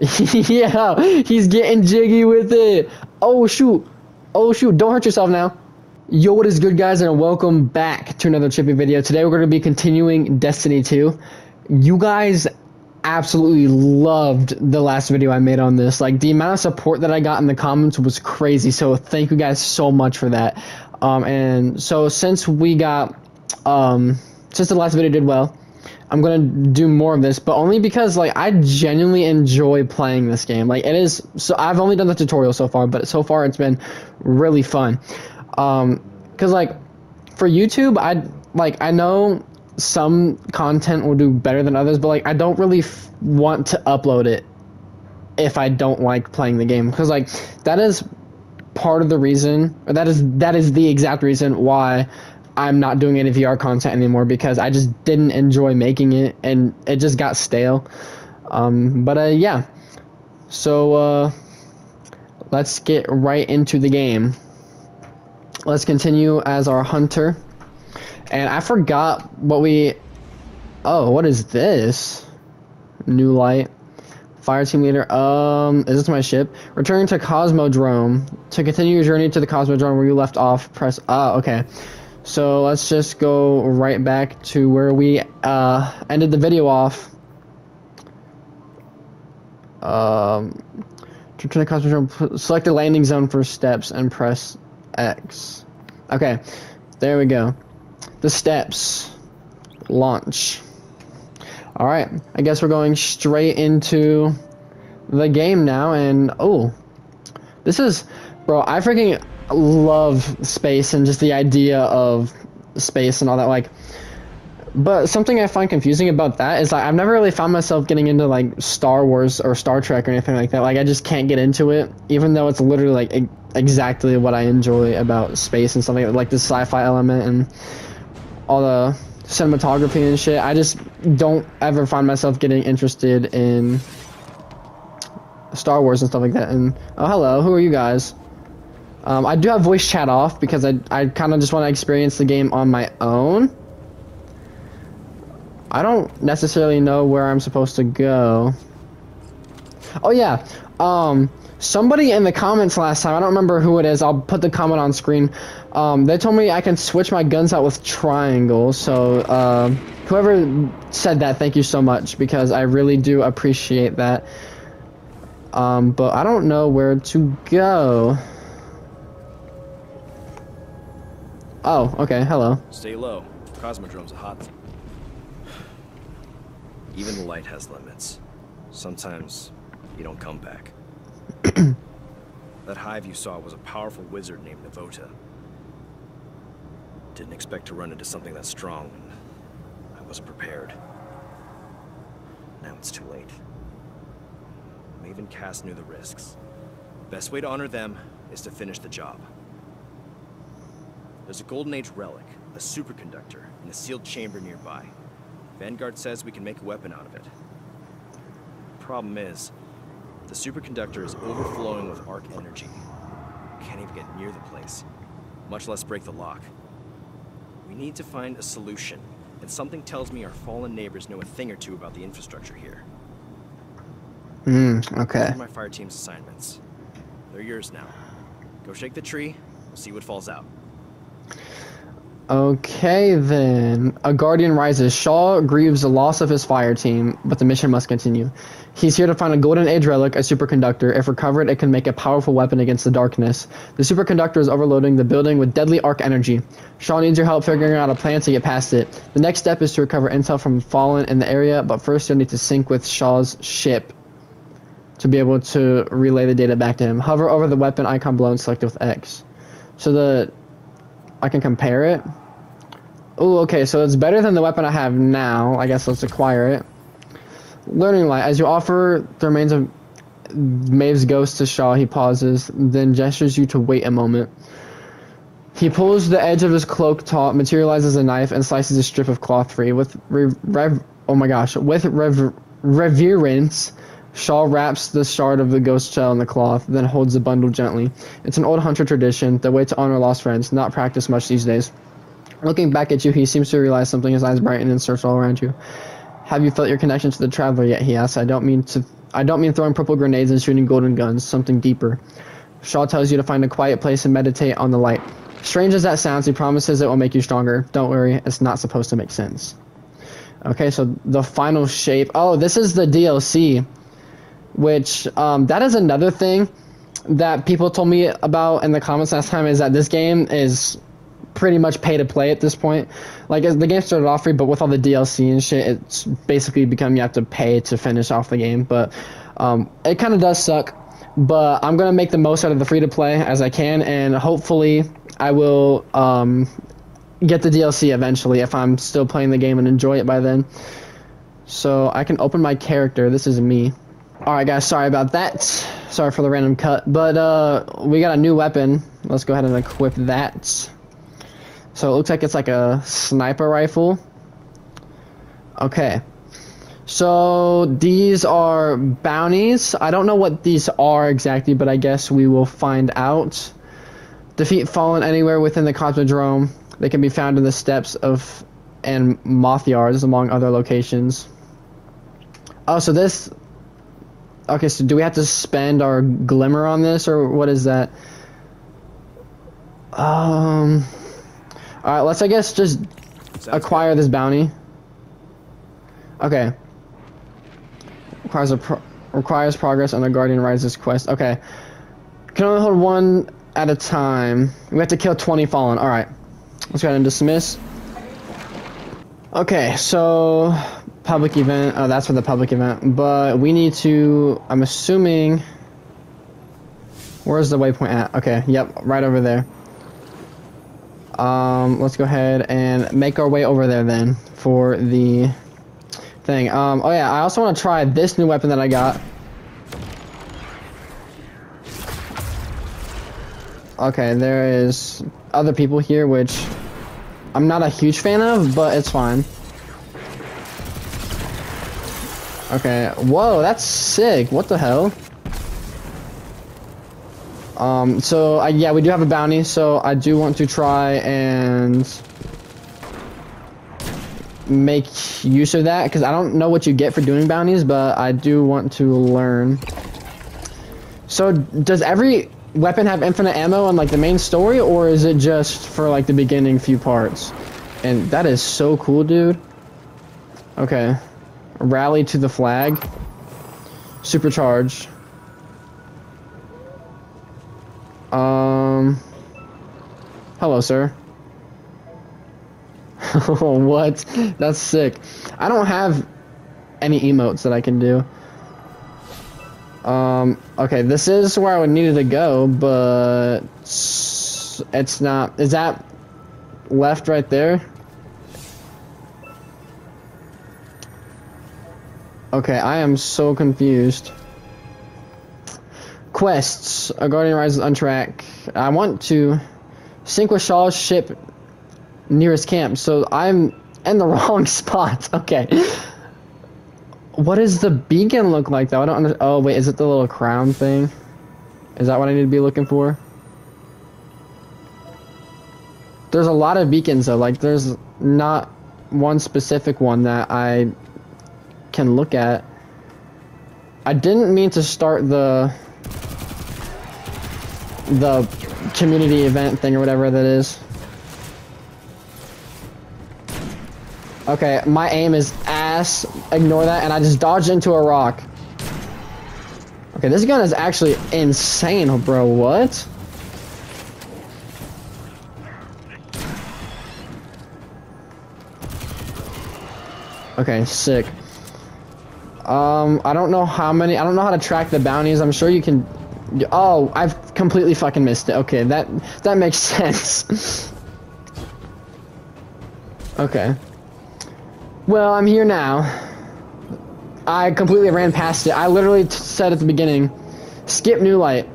yeah, he's getting jiggy with it. Oh shoot. Oh shoot, don't hurt yourself now. Yo, what is good guys and welcome back to another Chippy video. Today we're going to be continuing Destiny 2. You guys absolutely loved the last video I made on this. Like the amount of support that I got in the comments was crazy. So thank you guys so much for that. Um, and so since we got, um, since the last video did well, I'm gonna do more of this, but only because like I genuinely enjoy playing this game. Like it is so I've only done the tutorial so far, but so far it's been really fun. Um, cause like for YouTube, I like I know some content will do better than others, but like I don't really f- want to upload it if I don't like playing the game, because like that is part of the reason, or that is that is the exact reason why I'm not doing any VR content anymore because I just didn't enjoy making it and it just got stale. Um, but uh, yeah, so uh, let's get right into the game. Let's continue as our hunter. And I forgot what we. Oh, what is this? New light. Fire team leader. Um, is this my ship? Returning to Cosmodrome. To continue your journey to the Cosmodrome where you left off, press. Ah, okay. So let's just go right back to where we uh, ended the video off. Um, to turn the Cosmodrome, select the landing zone for Steppes and press X. Okay, there we go. The Steppes. Launch. Alright, I guess we're going straight into the game now, and oh, this is, bro, I freaking love space and just the idea of space and all that like but something I find confusing about that is like I've never really found myself getting into like Star Wars or Star Trek or anything like that. Like I just can't get into it, even though it's literally like e- exactly what I enjoy about space and something like the sci-fi element and all the cinematography and shit. I just don't ever find myself getting interested in Star Wars and stuff like that. And oh hello, who are you guys? Um, I do have voice chat off because I, I kind of just want to experience the game on my own. I don't necessarily know where I'm supposed to go. Oh yeah, um, somebody in the comments last time, I don't remember who it is, I'll put the comment on screen. Um, they told me I can switch my guns out with triangles, so uh, whoever said that, thank you so much because I really do appreciate that. Um, but I don't know where to go. Oh, okay, hello. Stay low. Cosmodrome's a hot. Even the light has limits. Sometimes you don't come back. that hive you saw was a powerful wizard named Navota. Didn't expect to run into something that strong. and I wasn't prepared. Now it's too late. Maven Cass knew the risks. Best way to honor them is to finish the job. There's a Golden Age relic, a superconductor, in a sealed chamber nearby. Vanguard says we can make a weapon out of it. Problem is, the superconductor is overflowing with arc energy. Can't even get near the place, much less break the lock. We need to find a solution, and something tells me our fallen neighbors know a thing or two about the infrastructure here. Hmm, These okay. are my fire team's assignments. They're yours now. Go shake the tree, we'll see what falls out. Okay then. A guardian rises. Shaw grieves the loss of his fire team, but the mission must continue. He's here to find a golden age relic, a superconductor. If recovered, it can make a powerful weapon against the darkness. The superconductor is overloading the building with deadly arc energy. Shaw needs your help figuring out a plan to get past it. The next step is to recover intel from Fallen in the area, but first you'll need to sync with Shaw's ship to be able to relay the data back to him. Hover over the weapon icon below and select it with X. So the I can compare it. Oh, okay, so it's better than the weapon I have now. I guess let's acquire it. Learning light. As you offer the remains of Maeve's ghost to Shaw, he pauses, then gestures you to wait a moment. He pulls the edge of his cloak taut, materializes a knife, and slices a strip of cloth free. With rev, oh my gosh, with rev, reverence, Shaw wraps the shard of the ghost shell in the cloth, then holds the bundle gently. It's an old hunter tradition, the way to honor lost friends, not practiced much these days. Looking back at you, he seems to realize something. His eyes brighten and search all around you. Have you felt your connection to the traveler yet? He asks. I don't mean to. I don't mean throwing purple grenades and shooting golden guns. Something deeper. Shaw tells you to find a quiet place and meditate on the light. Strange as that sounds, he promises it will make you stronger. Don't worry, it's not supposed to make sense. Okay, so the final shape. Oh, this is the DLC, which um, that is another thing that people told me about in the comments last time is that this game is pretty much pay to play at this point. Like the game started off free, but with all the DLC and shit, it's basically become you have to pay to finish off the game. But um, it kind of does suck. But I'm gonna make the most out of the free to play as I can, and hopefully I will um, get the DLC eventually if I'm still playing the game and enjoy it by then. So I can open my character. This is me. Alright guys, sorry about that. Sorry for the random cut. But uh, we got a new weapon. Let's go ahead and equip that. So it looks like it's like a sniper rifle. Okay. So these are bounties. I don't know what these are exactly, but I guess we will find out. Defeat fallen anywhere within the Cosmodrome. They can be found in the Steppes of and Mothyards, among other locations. Oh, so this. Okay, so do we have to spend our glimmer on this, or what is that? Um. All right, let's I guess just Sounds acquire this bounty. Okay. Requires a pro requires progress on the Guardian Rises quest. Okay. Can only hold one at a time. We have to kill 20 fallen. All right. Let's go ahead and dismiss. Okay, so public event. Oh, that's for the public event. But we need to. I'm assuming. Where's the waypoint at? Okay. Yep. Right over there. Um, let's go ahead and make our way over there then for the thing. Um, oh yeah, I also want to try this new weapon that I got. Okay, there is other people here, which I'm not a huge fan of, but it's fine. Okay, whoa, that's sick. What the hell? Um, so, I, yeah, we do have a bounty, so I do want to try and make use of that, because I don't know what you get for doing bounties, but I do want to learn. So, does every weapon have infinite ammo on, like, the main story, or is it just for, like, the beginning few parts? And that is so cool, dude. Okay. Rally to the flag. Supercharge. Um. Hello, sir. what? That's sick. I don't have any emotes that I can do. Um. Okay, this is where I would needed to go, but it's not. Is that left right there? Okay, I am so confused. Quests. A Guardian Rises on track. I want to sync with Shaw's ship nearest camp, so I'm in the wrong spot. Okay. What does the beacon look like though? I don't under Oh wait, is it the little crown thing? Is that what I need to be looking for? There's a lot of beacons though, like there's not one specific one that I can look at. I didn't mean to start the the community event thing or whatever that is. Okay, my aim is ass. Ignore that, and I just dodged into a rock. Okay, this gun is actually insane, bro. What? Okay, sick. Um, I don't know how many. I don't know how to track the bounties. I'm sure you can. Oh, I've completely fucking missed it. Okay, that that makes sense. okay. Well, I'm here now. I completely ran past it. I literally said at the beginning, skip new light.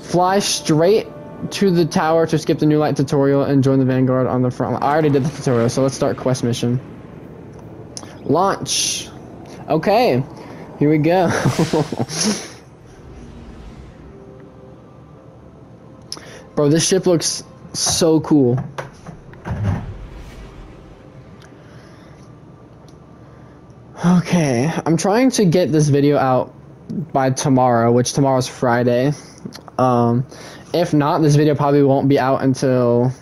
Fly straight to the tower to skip the new light tutorial and join the Vanguard on the front. line. I already did the tutorial, so let's start quest mission. Launch. Okay, here we go. Bro, this ship looks so cool. Okay, I'm trying to get this video out by tomorrow, which tomorrow's Friday. Um, if not, this video probably won't be out until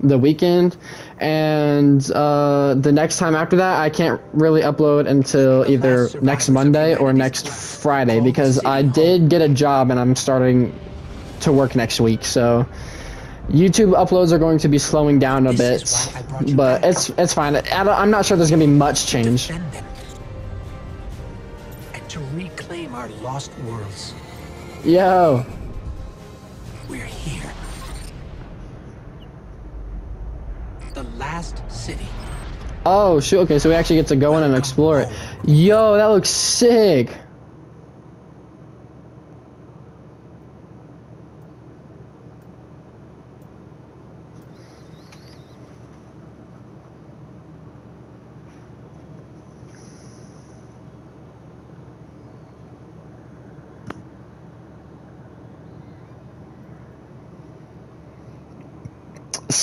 the weekend. And uh, the next time after that, I can't really upload until either next Monday or next Friday because I did get a job and I'm starting to work next week. So YouTube uploads are going to be slowing down a bit, but it's it's fine. I am not sure there's gonna be much change. And to reclaim our lost worlds. Yo. Last city. Oh shoot! Okay, so we actually get to go in and explore it. Yo, that looks sick.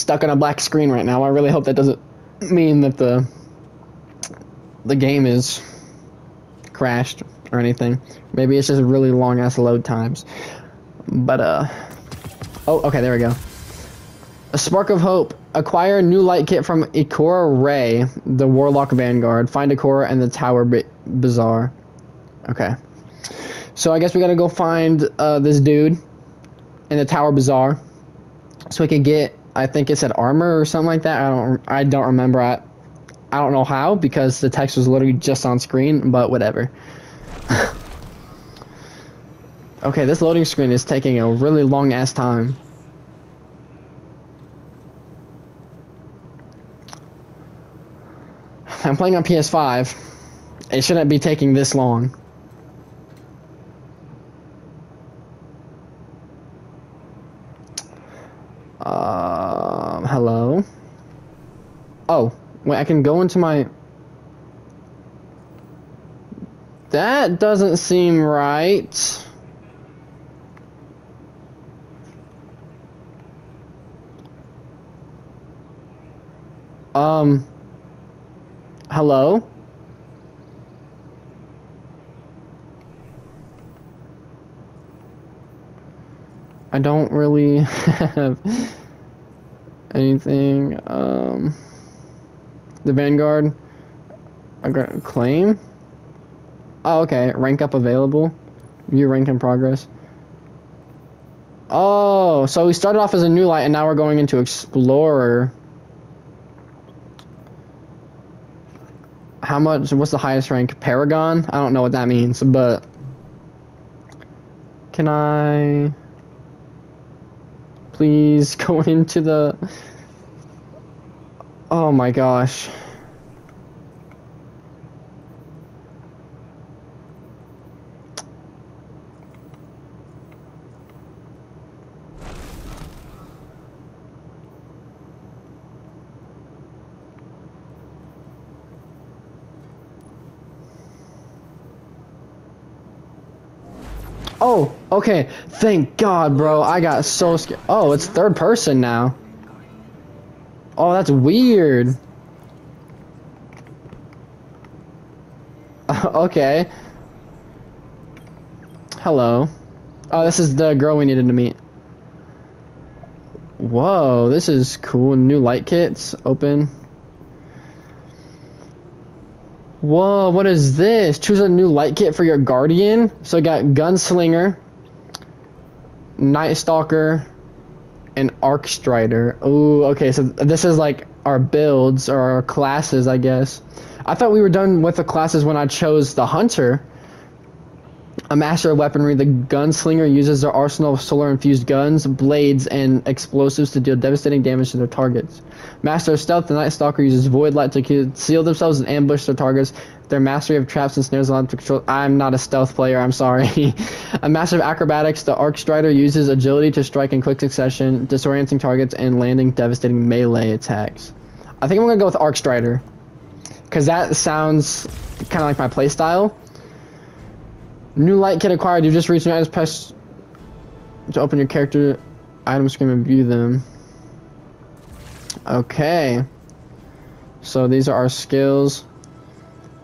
Stuck on a black screen right now. I really hope that doesn't mean that the the game is crashed or anything. Maybe it's just really long ass load times. But uh Oh, okay, there we go. A spark of hope. Acquire new light kit from Ikora Rey, the Warlock Vanguard. Find Ikora and the Tower Bazaar. Okay. So I guess we gotta go find uh, this dude in the Tower Bazaar so we can get I think it said armor or something like that. I don't I don't remember. I I don't know how because the text was literally just on screen, but whatever. okay, this loading screen is taking a really long ass time. I'm playing on PS5. It shouldn't be taking this long. hello? Oh, wait, I can go into my... That doesn't seem right. Um, hello? I don't really have anything. Um, the Vanguard. I got claim. Oh, okay. Rank up available. View rank in progress. Oh, so we started off as a new light and now we're going into Explorer. How much? What's the highest rank? Paragon? I don't know what that means, but. Can I please go into the... Oh my gosh. Oh, okay. Thank God, bro. I got so scared. Oh, it's third person now. Oh, that's weird. okay. Hello. Oh, this is the girl we needed to meet. Whoa, this is cool. New light kits. Open. Whoa, what is this? Choose a new light kit for your Guardian. So I got Gunslinger, Night Stalker, and Arc Strider. Oh, okay, so this is like our builds or our classes, I guess. I thought we were done with the classes when I chose the Hunter. A master of weaponry, the gunslinger uses their arsenal of solar-infused guns, blades, and explosives to deal devastating damage to their targets. Master of stealth, the night stalker uses void light to conceal themselves and ambush their targets. Their mastery of traps and snares allow them to control. I'm not a stealth player. I'm sorry. a master of acrobatics, the arc strider uses agility to strike in quick succession, disorienting targets and landing devastating melee attacks. I think I'm gonna go with arc strider, because that sounds kind of like my playstyle. New light kit acquired. You just reach an item, press to open your character item screen and view them. Okay. So these are our skills.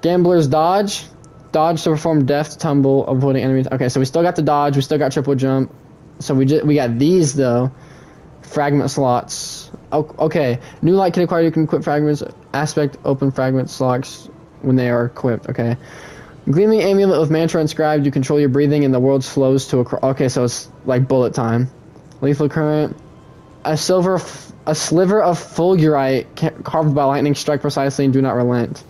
Gambler's dodge. Dodge to perform deft tumble, avoiding enemies. Okay, so we still got the dodge. We still got triple jump. So we just we got these though. Fragment slots. Oh, okay. New light can acquire. You can equip fragments. Aspect open fragment slots when they are equipped. Okay. Gleaming amulet with mantra inscribed. You control your breathing and the world flows to a. Okay, so it's like bullet time. Lethal current. A silver, a sliver of fulgurite carved by lightning strike precisely and do not relent.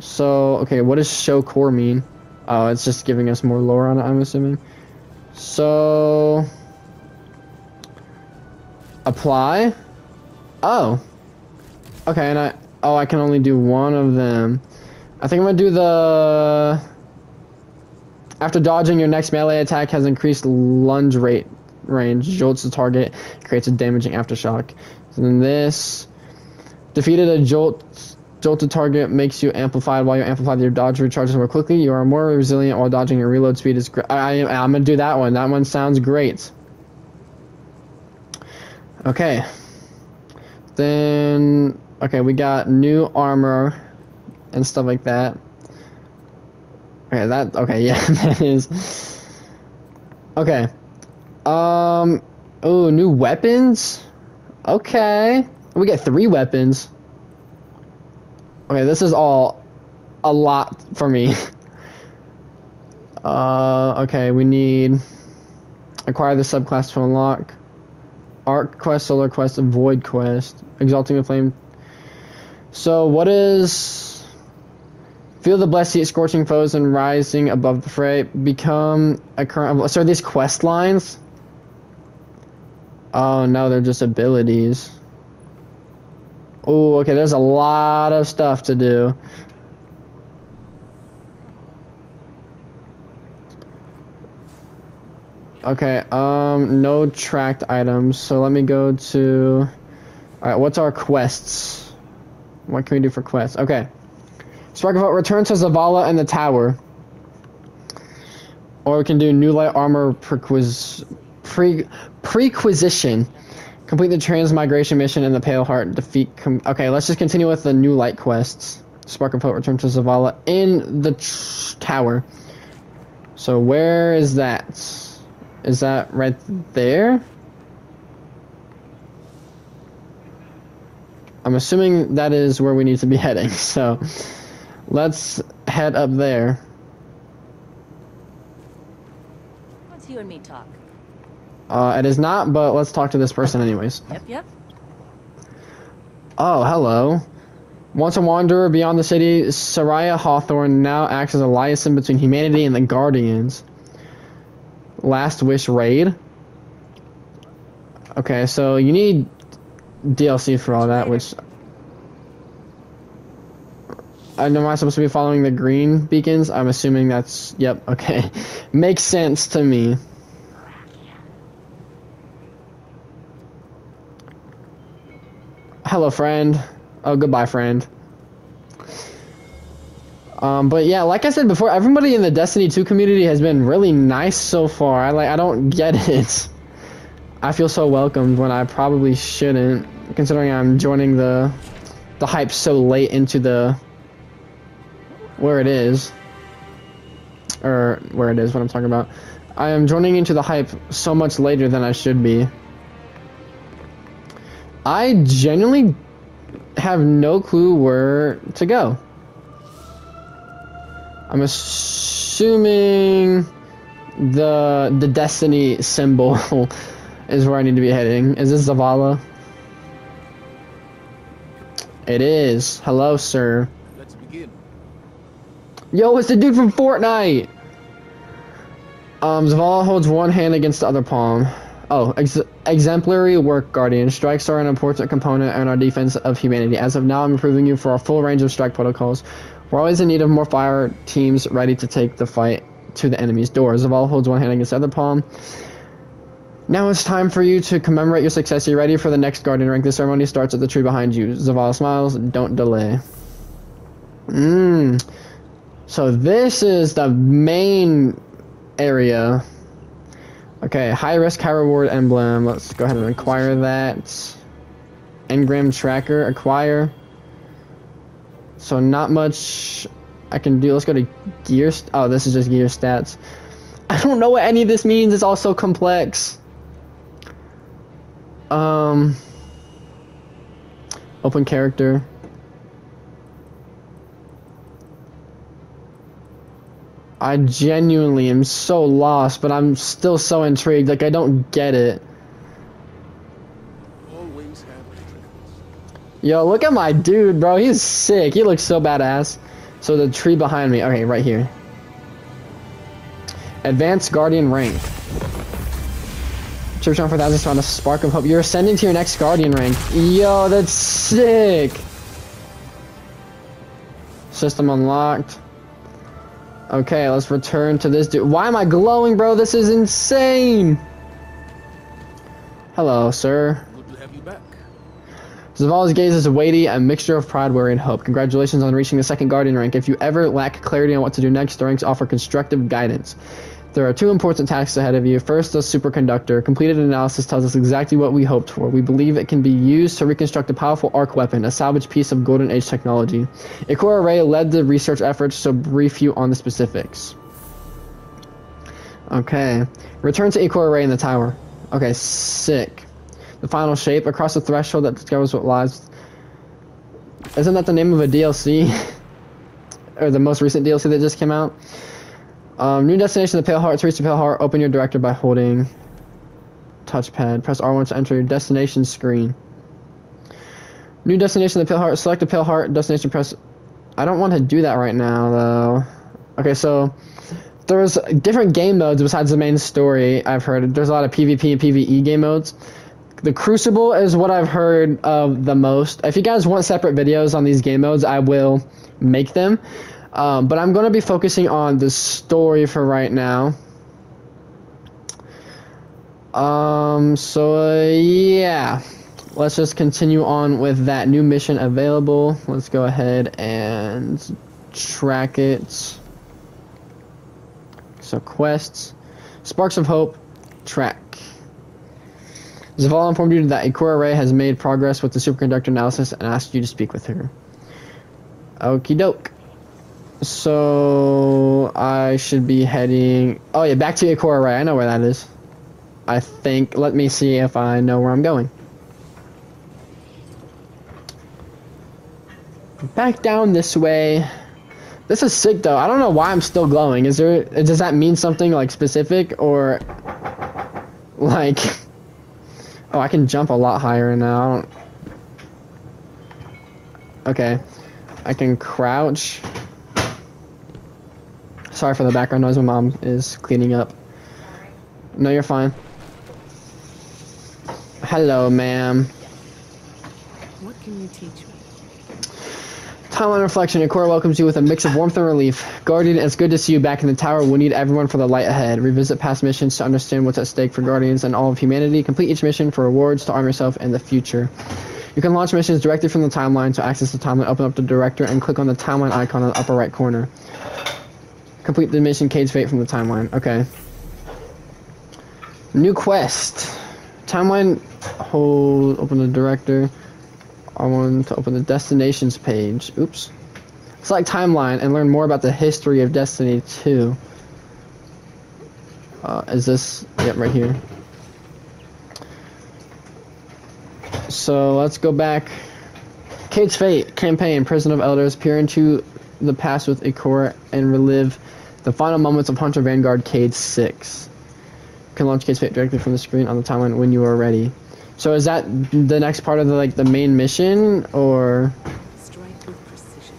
So okay, what does show core mean? Oh, it's just giving us more lore on it. I'm assuming. So apply. Oh. Okay, and I oh I can only do one of them. I think I'm gonna do the. After dodging, your next melee attack has increased lunge rate range. Jolts the target, creates a damaging aftershock. And then this. Defeated a jolt. Jolted target makes you amplified. While you're amplified, your dodge recharges more quickly. You are more resilient while dodging. Your reload speed is. Gr- I, I'm gonna do that one. That one sounds great. Okay. Then okay, we got new armor and stuff like that. Okay, that okay, yeah, that is okay. Um, oh, new weapons. Okay, we get three weapons. Okay, this is all a lot for me. Uh, okay, we need acquire the subclass to unlock. Arc quest, solar quest, void quest. Exalting the flame. So what is feel the blessed heat scorching foes and rising above the fray? Become a current. So are these quest lines? Oh no, they're just abilities. Oh, okay. There's a lot of stuff to do. Okay, um, no tracked items. So let me go to. Alright, what's our quests? What can we do for quests? Okay. Spark of Hope, return to Zavala and the tower. Or we can do new light armor prequis, pre, prequisition. Complete the transmigration mission in the Pale Heart. Defeat. Okay, let's just continue with the new light quests. Spark of Hope, return to Zavala in the tower. So where is that? Is that right there? I'm assuming that is where we need to be heading, so let's head up there. Let's you and me talk. Uh, it is not, but let's talk to this person anyways. Yep, yep. Oh, hello. Once a wanderer beyond the city, Suraya Hawthorne now acts as a liaison between humanity and the Guardians. Last Wish raid. Okay, so you need DLC for all that, which. Am I supposed to be following the green beacons? I'm assuming that's yep. Okay, makes sense to me. Hello, friend. Oh, goodbye, friend. Um, but yeah, like I said before, everybody in the Destiny 2 community has been really nice so far. I like, I don't get it. I feel so welcomed when I probably shouldn't, considering I'm joining the the hype so late into the where it is, or where it is. What I'm talking about. I am joining into the hype so much later than I should be. I genuinely have no clue where to go. I'm assuming the the destiny symbol is where I need to be heading. Is this Zavala? It is. Hello, sir. Yo, it's the dude from Fortnite. Um, Zavala holds one hand against the other palm. Oh, ex exemplary work, Guardian. Strikes are an important component in our defense of humanity. As of now, I'm improving you for a full range of strike protocols. We're always in need of more fire teams ready to take the fight to the enemy's door. Zavala holds one hand against the other palm. Now it's time for you to commemorate your success. Are you ready for the next Guardian rank? The ceremony starts at the tree behind you. Zavala smiles. Don't delay. Mmm. So this is the main area. Okay, high risk, high reward emblem. Let's go ahead and acquire that. Engram tracker, acquire. So not much I can do. Let's go to gear. Oh, this is just gear stats. I don't know what any of this means. It's all so complex. Um. Open character. I genuinely am so lost, but I'm still so intrigued. Like I don't get it. Yo, look at my dude, bro. He's sick. He looks so badass. So the tree behind me. Okay, right here. Advanced Guardian rank. Church on 4000 found a spark of hope. You're ascending to your next Guardian rank. Yo, that's sick. System unlocked. Okay, let's return to this dude. Why am I glowing, bro? This is insane. Hello, sir. Good to have you back. Zavala's gaze is weighty, a mixture of pride, worry, and hope. Congratulations on reaching the second Guardian rank. If you ever lack clarity on what to do next, the ranks offer constructive guidance. There are two important tasks ahead of you. First, the superconductor. Completed analysis tells us exactly what we hoped for. We believe it can be used to reconstruct a powerful arc weapon, a salvage piece of Golden Age technology. Ikora Rey led the research efforts, so brief you on the specifics. Okay. Return to Ikora Rey in the tower. Okay, sick. The final shape across the threshold that discovers what lies. Isn't that the name of a DLC? or the most recent DLC that just came out? Um, new destination, the Pale Heart. To reach the Pale Heart, open your director by holding touchpad. Press R1 to enter your destination screen. New destination, the Pale Heart. Select the Pale Heart destination. Press. I don't want to do that right now, though. Okay, so there's different game modes besides the main story. I've heard there's a lot of PvP and PvE game modes. The Crucible is what I've heard of the most. If you guys want separate videos on these game modes, I will make them. Um, but I'm going to be focusing on the story for right now. Um, so uh, yeah, let's just continue on with that new mission available. Let's go ahead and track it. So quests, Sparks of Hope, track. Zavala informed you that Ikora Rey has made progress with the superconductor analysis and asked you to speak with her. Okie doke. So I should be heading. Oh yeah, back to Ikora Right, I know where that is. I think. Let me see if I know where I'm going. Back down this way. This is sick though. I don't know why I'm still glowing. Is there? Does that mean something like specific or like? Oh, I can jump a lot higher now. Okay, I can crouch. Sorry for the background noise. My mom is cleaning up. No, you're fine. Hello, ma'am. What can you teach me? Timeline reflection. Ikora welcomes you with a mix of warmth and relief. Guardian, it's good to see you back in the tower. We need everyone for the light ahead. Revisit past missions to understand what's at stake for Guardians and all of humanity. Complete each mission for rewards to arm yourself in the future. You can launch missions directly from the timeline. To access the timeline, open up the director and click on the timeline icon in the upper right corner. Complete the mission Cayde's Fate from the timeline. Okay. New quest. Timeline. Hold. Open the director. I want to open the destinations page. Oops. Select timeline and learn more about the history of Destiny 2. Uh, is this? Yep, right here. So let's go back. Cayde's Fate campaign. Prison of Elders. Peer into the past with Ikora and relive the final moments of Hunter Vanguard Cayde 6. You can launch Cayde's Fate directly from the screen on the timeline when you are ready. So is that the next part of the like the main mission or Strike with precision.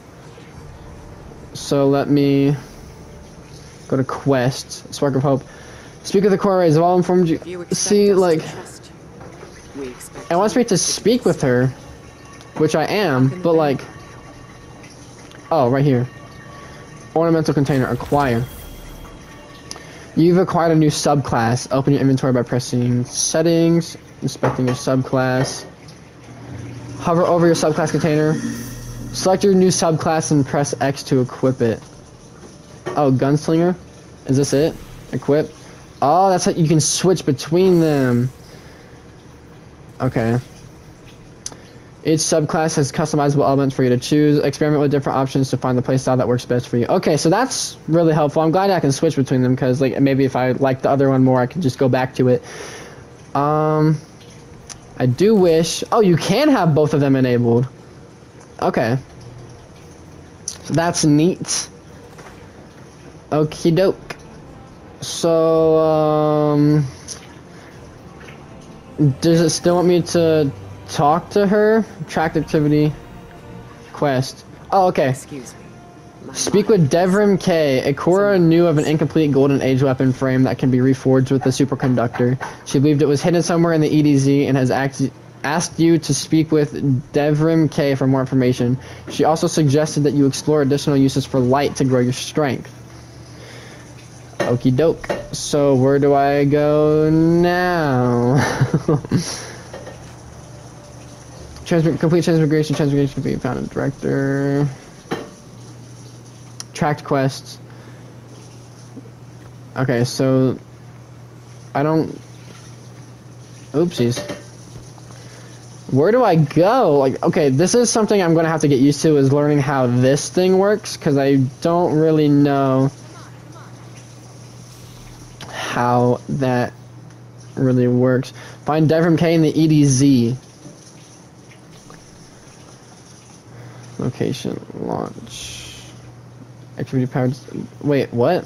so let me go to quest spark of hope speak with the core rays have all informed you see like to trust you. We expect it wants me to speak with her which i am but like oh right here. Ornamental container acquire you've acquired a new subclass. Open your inventory by pressing settings inspecting your subclass. Hover over your subclass container. Select your new subclass and press x to equip it. Oh gunslinger? Is this it? Equip? Oh that's how you can switch between them. Okay Each subclass has customizable elements for you to choose. Experiment with different options to find the playstyle that works best for you. Okay, so that's really helpful. I'm glad I can switch between them because like maybe if I like the other one more, I can just go back to it. Um, I do wish. Oh, you can have both of them enabled. Okay. So that's neat. Okie doke. So, um, does it still want me to talk to her? Tracked activity. Quest. Oh, okay. Excuse me. My Speak with Devrim Kay. Ikora knew of an incomplete Golden Age weapon frame that can be reforged with the superconductor. She believed it was hidden somewhere in the EDZ and has act- asked you to speak with Devrim Kay for more information. She also suggested that you explore additional uses for light to grow your strength. Okie doke. So where do I go now? Complete transmigration. Transmigration be found in director. Tracked quests. Okay, so I don't. Oopsies. Where do I go? Like, okay, this is something I'm gonna have to get used to is learning how this thing works because I don't really know how that really works. Find Devrim Kay in the EDZ. Location, launch. Activity powered. Wait, what?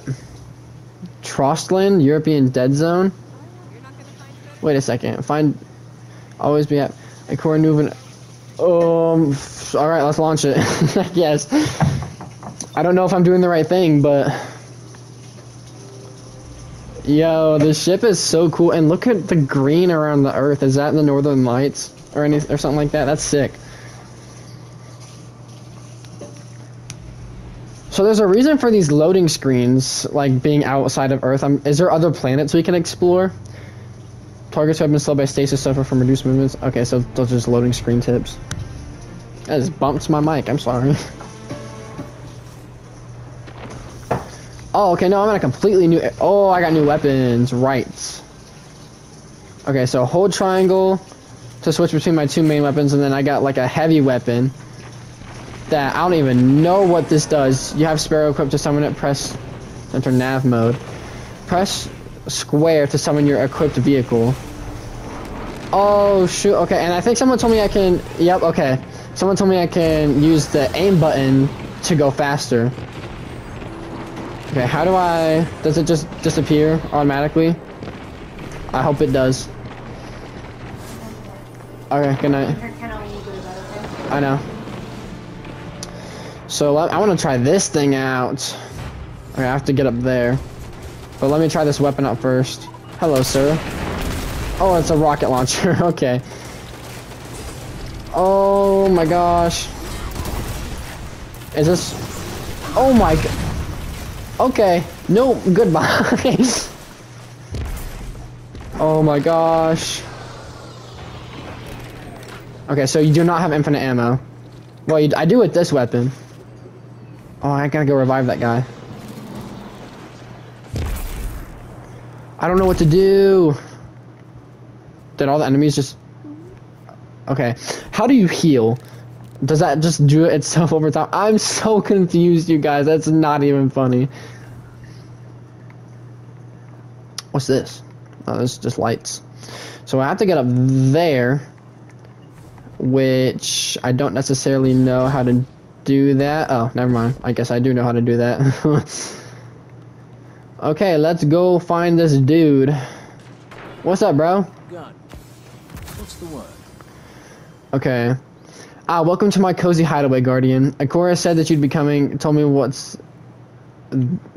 Trostland, European Dead Zone? Wait a second. Find. Always be at. A core moving. Um. Alright, let's launch it. yes. I don't know if I'm doing the right thing, but. Yo, this ship is so cool, and look at the green around the Earth. Is that the Northern Lights or any or something like that? That's sick. So there's a reason for these loading screens, like being outside of Earth. Um, is there other planets we can explore? Targets who have been slowed by stasis suffer from reduced movements. Okay, so those are just loading screen tips. That just bumped my mic. I'm sorry. Oh, okay, no, I'm in a completely new... Oh, I got new weapons. Right. Okay, so hold triangle to switch between my two main weapons, and then I got, like, a heavy weapon that I don't even know what this does. You have Sparrow equipped to summon it. Press enter nav mode. Press square to summon your equipped vehicle. Oh, shoot. Okay, and I think someone told me I can... Yep, okay. Someone told me I can use the aim button to go faster. Okay, how do I... Does it just disappear automatically? I hope it does. Okay, good night. I know. So let, I want to try this thing out. Okay, I have to get up there. But let me try this weapon out first. Hello, sir. Oh, it's a rocket launcher. okay. Oh my gosh. Is this... Oh my. Okay. No, goodbye. oh my gosh. Okay, so you do not have infinite ammo. Well, you, I do with this weapon. Oh, I gotta go revive that guy. I don't know what to do. Did all the enemies just... Okay. How do you heal? Does that just do it itself over time? I'm so confused, you guys. That's not even funny. What's this? Oh, is just lights. So I have to get up there, which I don't necessarily know how to do that. Oh, never mind. I guess I do know how to do that. okay, let's go find this dude. What's up, bro? What's the word? Okay. Ah, welcome to my cozy hideaway, Guardian. Ikora said that you'd be coming. Told me what's.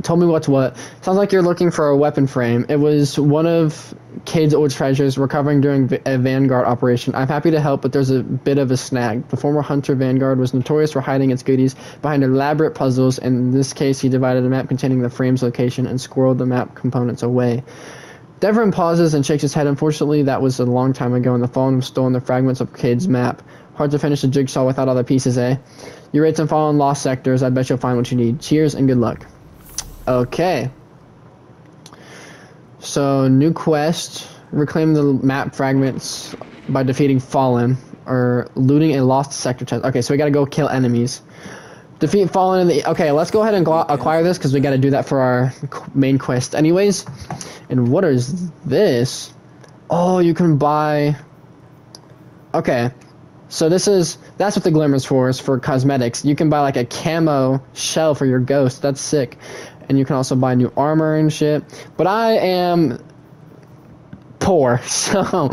Told me what's what. Sounds like you're looking for a weapon frame. It was one of Cayde's old treasures recovering during a Vanguard operation. I'm happy to help, but there's a bit of a snag. The former hunter Vanguard was notorious for hiding its goodies behind elaborate puzzles, and in this case, he divided a map containing the frame's location and squirreled the map components away. Devrim pauses and shakes his head. Unfortunately, that was a long time ago, and the Fallen have stolen the fragments of Cayde's map. Hard to finish a jigsaw without all the pieces, eh? You rate some fallen lost sectors. I bet you'll find what you need. Cheers and good luck. Okay. So, new quest. Reclaim the map fragments by defeating Fallen or looting a lost sector chest. Okay, so we gotta go kill enemies. Defeat Fallen in the. Okay, let's go ahead and acquire this because we gotta do that for our main quest, anyways. And what is this? Oh, you can buy. Okay, so this is that's what the glimmer's for is for cosmetics. You can buy like a camo shell for your ghost. That's sick. And you can also buy new armor and shit. But I am poor, so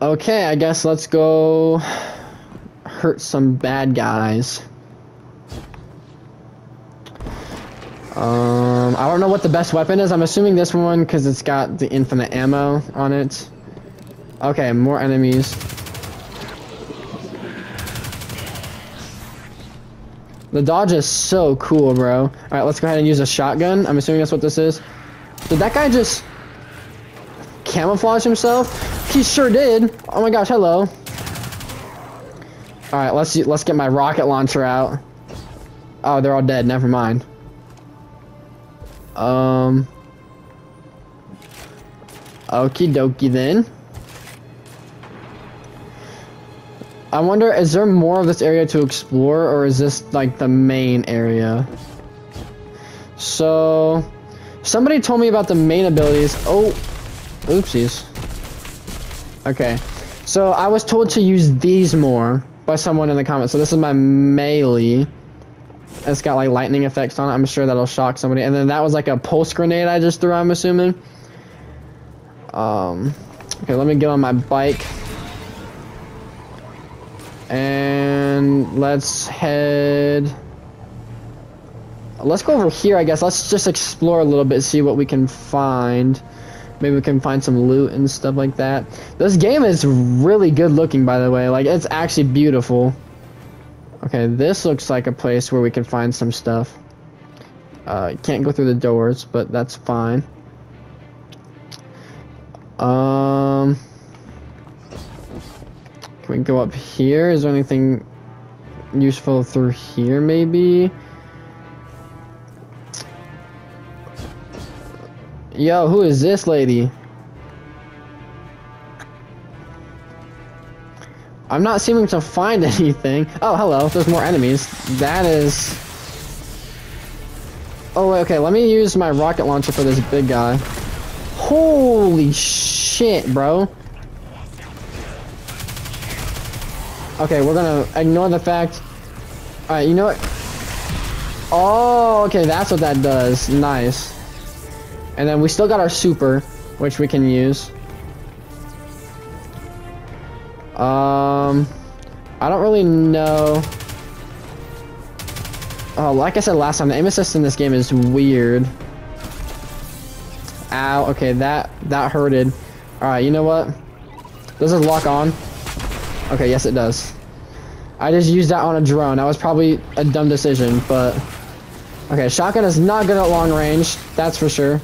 Okay, I guess let's go hurt some bad guys. Um, I don't know what the best weapon is. I'm assuming this one because it's got the infinite ammo on it. Okay, more enemies. The dodge is so cool, bro. Alright, let's go ahead and use a shotgun. I'm assuming that's what this is. Did that guy just camouflage himself? He sure did. Oh my gosh, hello. Alright, let's let's get my rocket launcher out. Oh, they're all dead. Never mind. Um. Okie dokie then. I wonder, is there more of this area to explore, or is this like the main area? So, somebody told me about the main abilities. Oh, oopsies. Okay, so I was told to use these more by someone in the comments. So this is my melee. It's got like lightning effects on it. I'm sure that'll shock somebody. And then that was like a pulse grenade I just threw. I'm assuming. Um, okay, let me get on my bike. And let's head. Let's go over here, I guess. Let's just explore a little bit, see what we can find. Maybe we can find some loot and stuff like that. This game is really good looking, by the way. Like, it's actually beautiful. Okay, this looks like a place where we can find some stuff. Uh, can't go through the doors, but that's fine. Um, we go up here? Is there anything useful through here, maybe? Yo, who is this lady? I'm not seeming to find anything. Oh, hello. There's more enemies. That is... Oh, wait, okay. Let me use my rocket launcher for this big guy. Holy shit, bro. Okay, we're gonna ignore the fact... Alright, you know what? Oh, okay, that's what that does. Nice. And then we still got our super, which we can use. Um, I don't really know. Oh, like I said last time, the aim assist in this game is weird. Ow, okay, that, that hurted. Alright, you know what? This lock on? Okay, yes it does. I just used that on a drone. That was probably a dumb decision, but... Okay, shotgun is not good at long range, that's for sure.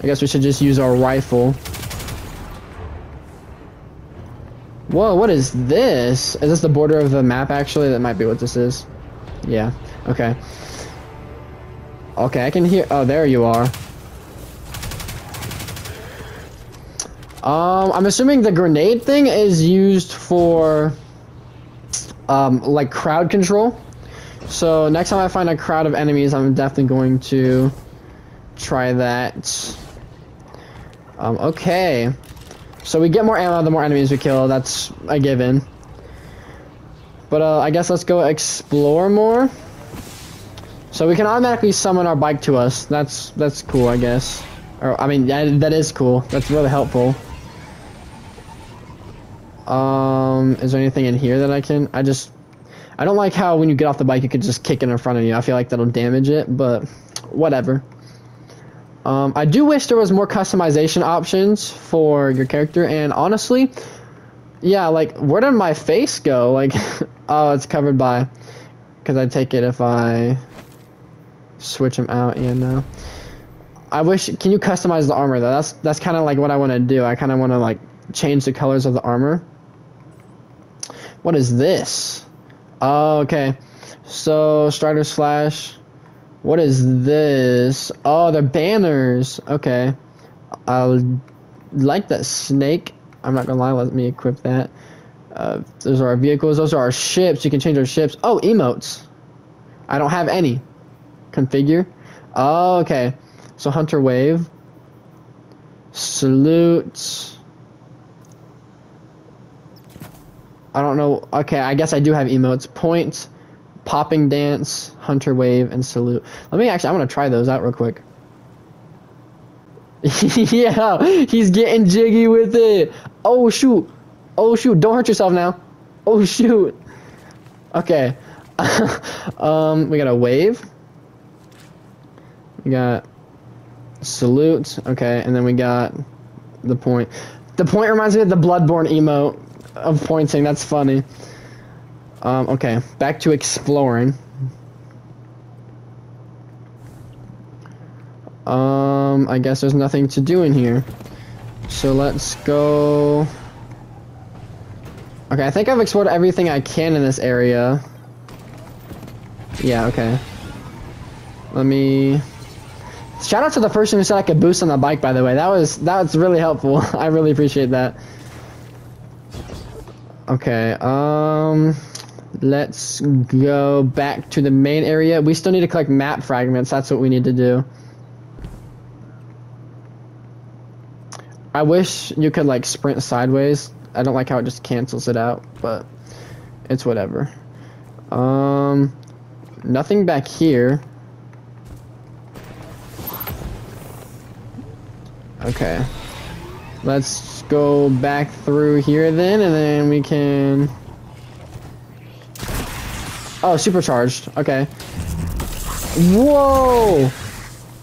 I guess we should just use our rifle. Whoa, what is this? Is this the border of the map, actually? That might be what this is. Yeah, okay. Okay, I can hear- oh, there you are. Um, I'm assuming the grenade thing is used for, um, like crowd control. So next time I find a crowd of enemies, I'm definitely going to try that. Um, okay. So we get more ammo the more enemies we kill, that's a given. But uh, I guess let's go explore more. So we can automatically summon our bike to us. That's that's cool, I guess. Or I mean, that, that is cool. That's really helpful. Um, is there anything in here that I can? I just, I don't like how when you get off the bike you can just kick it in front of you. I feel like that'll damage it, but whatever. Um, I do wish there was more customization options for your character, and honestly, yeah, like, where did my face go? Like, oh, it's covered by, because I take it if I switch them out, you know. I wish, can you customize the armor, though? That's, that's kind of like what I want to do. I kind of want to, like, change the colors of the armor. What is this? Oh, okay. So, Strider Slash... What is this? Oh, they're banners. Okay. I like that snake. I'm not gonna lie. Let me equip that. Uh, those are our vehicles. Those are our ships. You can change our ships. Oh, emotes. I don't have any. Configure. Oh, okay. So Hunter Wave. Salute. I don't know. Okay, I guess I do have emotes. Point, popping dance, Hunter Wave, and salute. Let me actually. I'm gonna try those out real quick. yeah, he's getting jiggy with it. Oh shoot. Oh shoot. Don't hurt yourself now. Oh shoot. Okay. um, we got a wave. We got salute. Okay, and then we got the point. The point reminds me of the Bloodborne emote of pointing. That's funny. Um, okay, back to exploring. Um, I guess there's nothing to do in here. So let's go... Okay, I think I've explored everything I can in this area. Yeah, okay. Let me... Shout out to the person who said I could boost on the bike, by the way. That was that was really helpful. I really appreciate that. Okay, um... Let's go back to the main area. We still need to collect map fragments. That's what we need to do. I wish you could like sprint sideways. I don't like how it just cancels it out, but it's whatever. Um, nothing back here. Okay. Let's go back through here then, and then we can... Oh, supercharged. Okay. Whoa!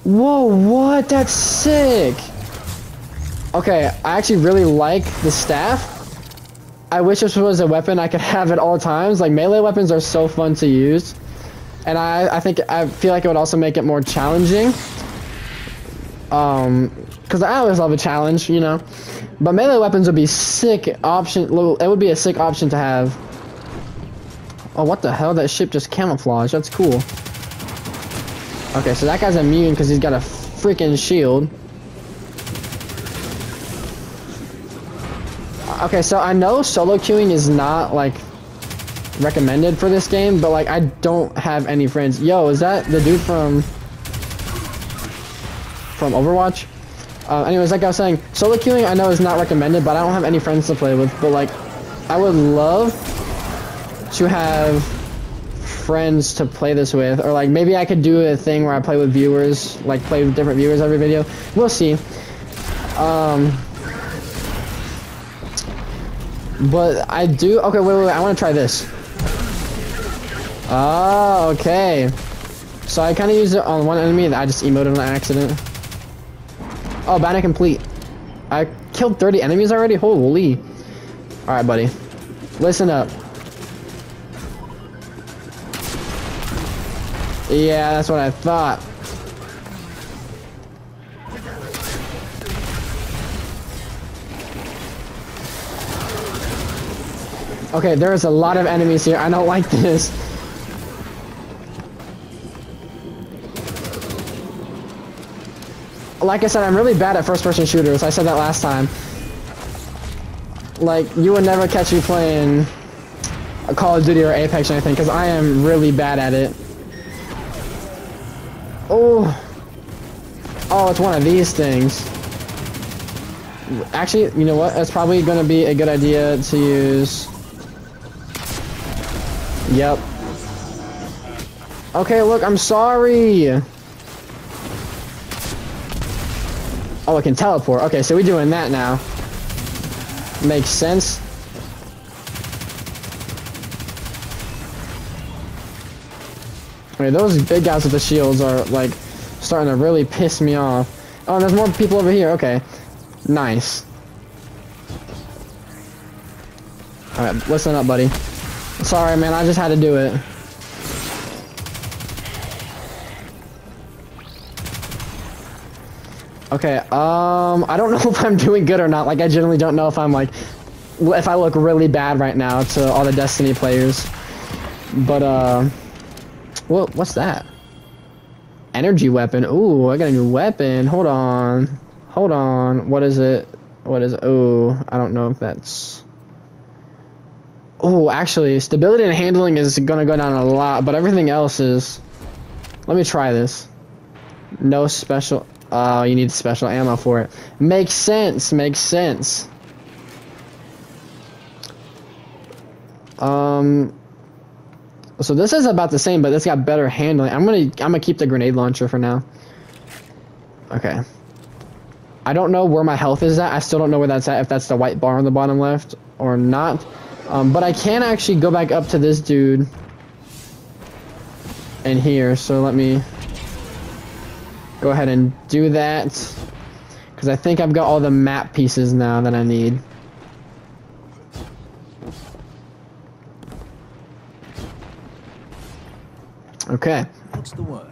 Whoa, what? That's sick! Okay, I actually really like the staff. I wish this was a weapon I could have at all times. Like, melee weapons are so fun to use. And I, I think, I feel like it would also make it more challenging. Um, because I always love a challenge, you know. But melee weapons would be sick option. It would be a sick option to have. Oh, what the hell? That ship just camouflaged. That's cool. Okay, so that guy's immune because he's got a freaking shield. Okay, so I know solo queuing is not like recommended for this game, but like I don't have any friends. Yo, is that the dude from from Overwatch? Uh, anyways, like I was saying, solo queuing I know is not recommended, but I don't have any friends to play with. But like, I would love to have friends to play this with, or like maybe I could do a thing where I play with viewers, like play with different viewers every video. We'll see. Um, but I do. Okay, wait, wait, wait. I want to try this. Oh, okay. So I kind of used it on one enemy that I just emoted on accident. Oh, banner complete. I killed 30 enemies already? Holy. Alright, buddy. Listen up. Yeah, that's what I thought. Okay, there is a lot of enemies here. I don't like this. Like I said, I'm really bad at first-person shooters. I said that last time. Like, you would never catch me playing a Call of Duty or Apex or anything, because I am really bad at it. Oh. Oh, it's one of these things. Actually, you know what? It's probably going to be a good idea to use... Yep. Okay, look, I'm sorry. Oh, it can teleport. Okay, so we're doing that now. Makes sense. Okay, those big guys with the shields are, like, starting to really piss me off. Oh, there's more people over here. Okay. Nice. Alright, listen up, buddy. Sorry, man, I just had to do it. Okay, um, I don't know if I'm doing good or not. Like, I generally don't know if I'm, like, if I look really bad right now to all the Destiny players. But, uh, well, what's that? Energy weapon. Ooh, I got a new weapon. Hold on. Hold on. What is it? What is? Oh, I don't know if that's. Oh, actually, stability and handling is gonna go down a lot, but everything else is. Let me try this. No special. Oh, you need special ammo for it. Makes sense. Makes sense. Um. So this is about the same, but this got better handling. I'm gonna I'm gonna keep the grenade launcher for now. Okay. I don't know where my health is at. I still don't know where that's at. If that's the white bar on the bottom left or not. Um, but I can actually go back up to this dude. In here. So let me go ahead and do that. Because I think I've got all the map pieces now that I need. Okay. What's the word?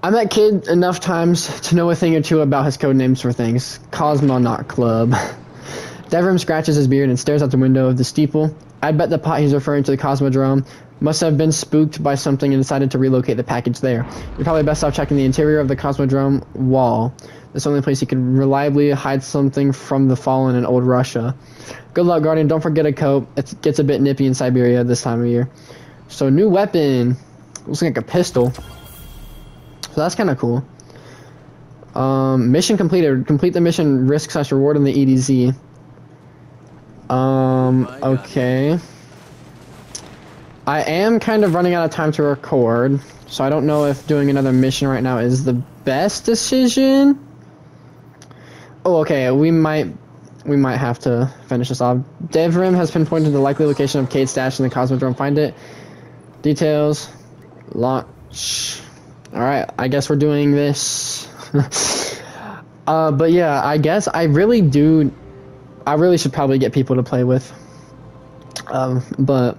I met Kid enough times to know a thing or two about his code names for things. Cosmo, not Club. Devrim scratches his beard and stares out the window of the steeple. I bet the pot he's referring to the Cosmodrome must have been spooked by something and decided to relocate the package there. You're probably best off checking the interior of the Cosmodrome wall. It's the only place you can reliably hide something from the fallen in old Russia. Good luck, Guardian. Don't forget a coat. It gets a bit nippy in Siberia this time of year. So, new weapon. Looks like a pistol. So that's kind of cool. Um, mission completed. Complete the mission. Risk slash reward in the EDZ. Um, okay. I am kind of running out of time to record, so I don't know if doing another mission right now is the best decision. Oh, okay. We might, we might have to finish this off. Devrim has pinpointed the likely location of Cayde's stash in the Cosmodrome. Find it. Details. Launch. Alright, I guess we're doing this. uh, but yeah, I guess I really do. I really should probably get people to play with. Um, but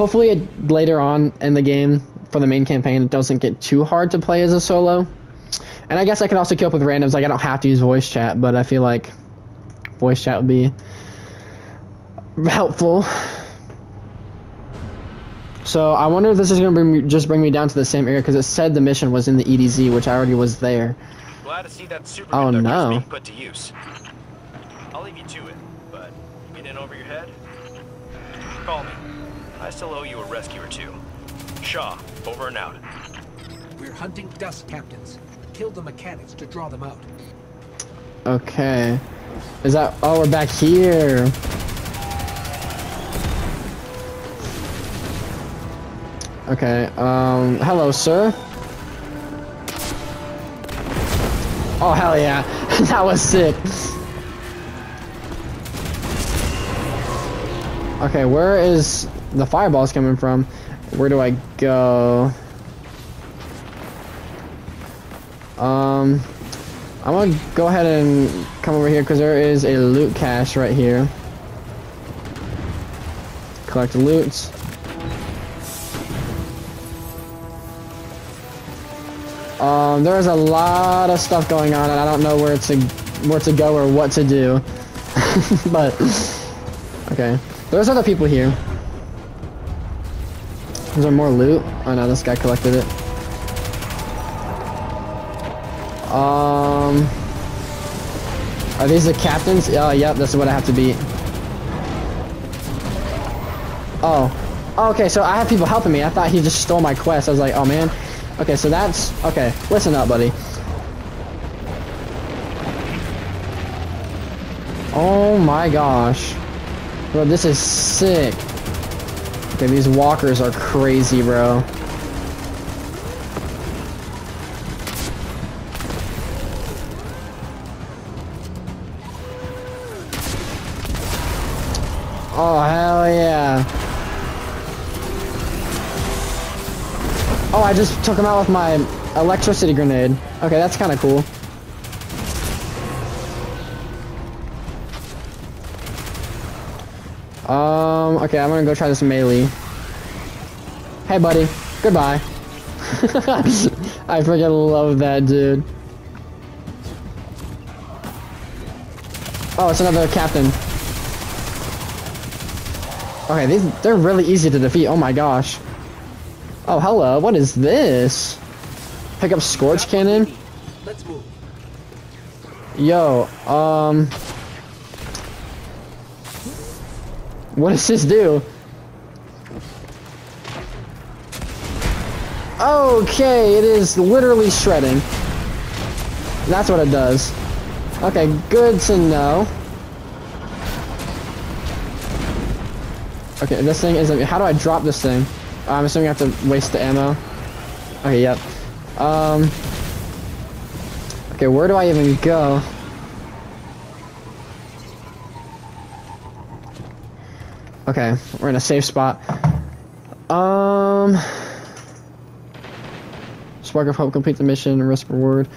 hopefully it, later on in the game for the main campaign, it doesn't get too hard to play as a solo. And I guess I can also keep up with randoms. Like I don't have to use voice chat, but I feel like voice chat would be helpful. So I wonder if this is gonna bring me, just bring me down to the same area because it said the mission was in the EDZ, which I already was there. Glad to see that Oh, no. put to use. I'll leave you to it, but you get in over your head. Call me. I still owe you a rescue or two. Shaw, over and out. We're hunting dust captains. Kill the mechanics to draw them out. Okay. Is that? Oh, we're back here. Okay. Um. Hello, sir. Oh hell yeah, that was sick. Okay, where is the fireballs coming from? Where do I go? Um, I'm gonna go ahead and come over here because there is a loot cache right here. Collect loot. Um, there's a lot of stuff going on, and I don't know where to where to go or what to do. but okay, there's other people here. Is there more loot? Oh no, this guy collected it. Um, are these the captains? Oh, yep, this is what I have to beat. Oh. oh, okay, so I have people helping me. I thought he just stole my quest. I was like, oh man. Okay, so that's okay. Listen up, buddy. Oh my gosh. Bro, this is sick. Okay, these walkers are crazy, bro. Oh, hell yeah. Oh, I just took him out with my electricity grenade. Okay, that's kind of cool. Um, okay, I'm gonna go try this melee. Hey, buddy. Goodbye. I freaking love that, dude. Oh, it's another captain. Okay, these they're really easy to defeat. Oh my gosh. Oh, hello. What is this? Pick up Scorch Cannon? Let's move. Yo, um... What does this do? Okay, it is literally shredding. That's what it does. Okay, good to know. Okay, this thing is. How do I drop this thing? I'm assuming I have to waste the ammo. Okay, yep. Um. Okay, where do I even go? Okay, we're in a safe spot. Um. Spark of Hope, complete the mission, risk reward.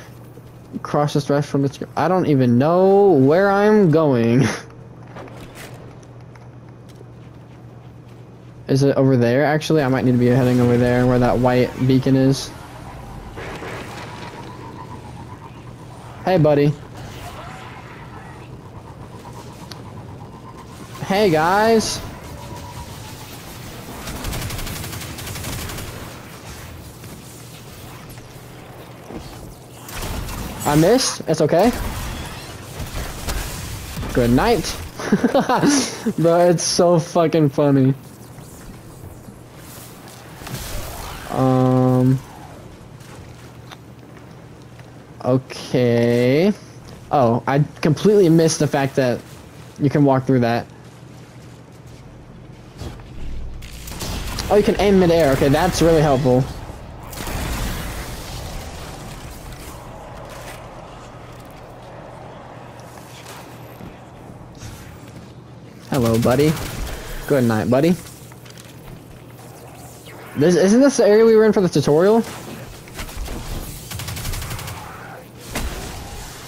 Cross the thresh from the. I don't even know where I'm going. Is it over there, actually? I might need to be heading over there where that white beacon is. Hey, buddy. Hey, guys. I missed. It's okay. Good night. Bro, it's so fucking funny. Um. Okay. Oh, I completely missed the fact that you can walk through that. Oh, you can aim midair. Okay, that's really helpful. Buddy. Good night, buddy. This, isn't this the area we were in for the tutorial?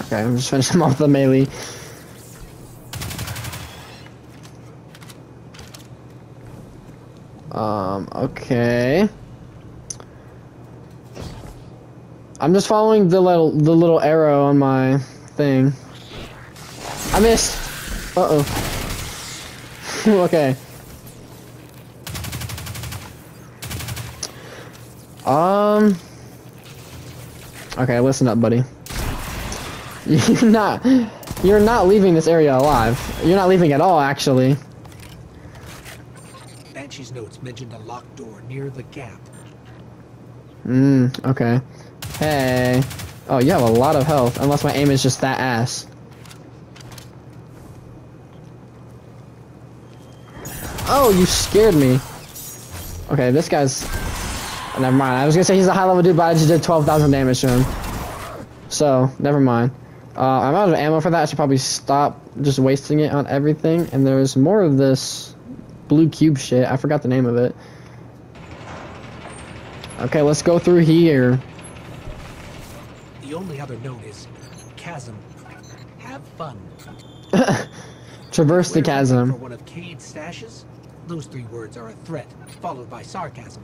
Okay, I'm just finishing off the melee. Um, okay. I'm just following the little the little arrow on my thing. I missed. Uh oh. okay. Um. Okay, listen up, buddy. You're not. You're not leaving this area alive. You're not leaving at all, actually. Banshee's notes mentioned a locked door near the gap. Hmm. Okay. Hey. Oh, you have a lot of health. Unless my aim is just that ass. Oh, you scared me. Okay, this guy's Never mind. I was gonna say he's a high level dude, but I just did 12,000 damage to him. So, never mind. Uh, I'm out of ammo for that. I should probably stop just wasting it on everything. And there's more of this blue cube shit. I forgot the name of it. Okay, let's go through here. The only other note is chasm. Have fun. Traverse the chasm. For one of Cayde's stashes. Those three words are a threat, followed by sarcasm.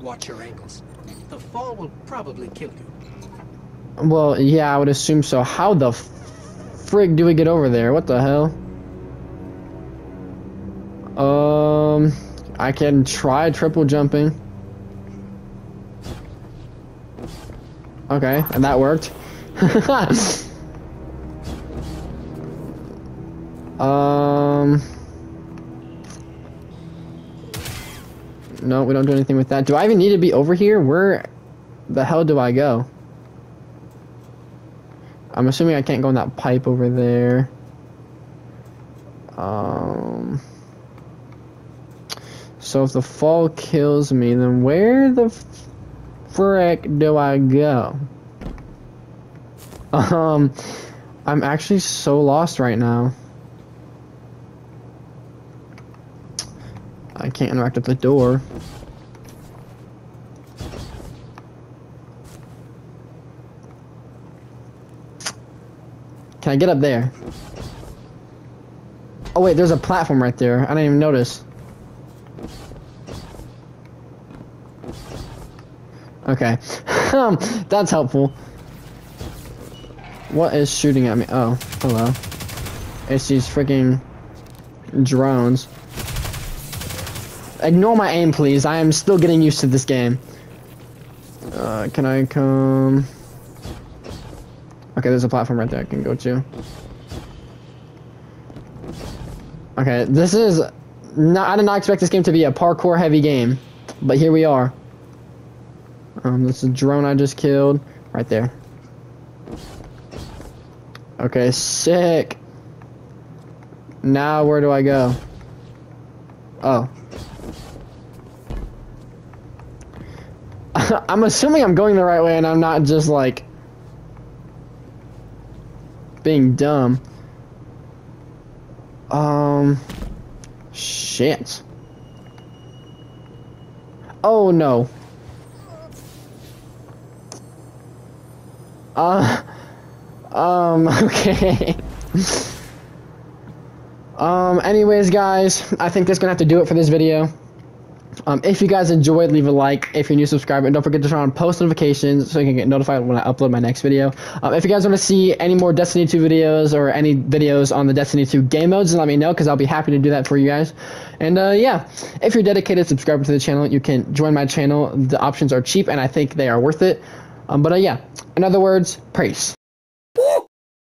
Watch your ankles. The fall will probably kill you. Well, yeah, I would assume so. How the frig do we get over there? What the hell? Um, I can try triple jumping. Okay, and that worked. um. No, we don't do anything with that. Do I even need to be over here? Where the hell do I go? I'm assuming I can't go in that pipe over there. Um. So if the fall kills me, then where the frick do I go? Um, I'm actually so lost right now. I can't interact with the door. Can I get up there? Oh wait, there's a platform right there. I didn't even notice. Okay. um, that's helpful. What is shooting at me? Oh, hello. It's these freaking drones. Ignore my aim, please. I am still getting used to this game. Uh, can I come? Okay, there's a platform right there I can go to. Okay, this is not. I did not expect this game to be a parkour heavy game, but here we are. Um, this is a drone I just killed right there. Okay, sick. Now where do I go? Oh. I'm assuming I'm going the right way and I'm not just like being dumb. Um shit. Oh no. Uh um okay. um anyways guys, I think that's to have to do it for this video. Um, if you guys enjoyed, leave a like. If you're new, subscribe, and don't forget to turn on post notifications so you can get notified when I upload my next video. Um, if you guys want to see any more Destiny 2 videos or any videos on the Destiny 2 game modes, let me know because I'll be happy to do that for you guys. And uh, yeah, if you're dedicated subscriber to the channel, you can join my channel. The options are cheap, and I think they are worth it. Um, but uh, yeah, in other words, praise.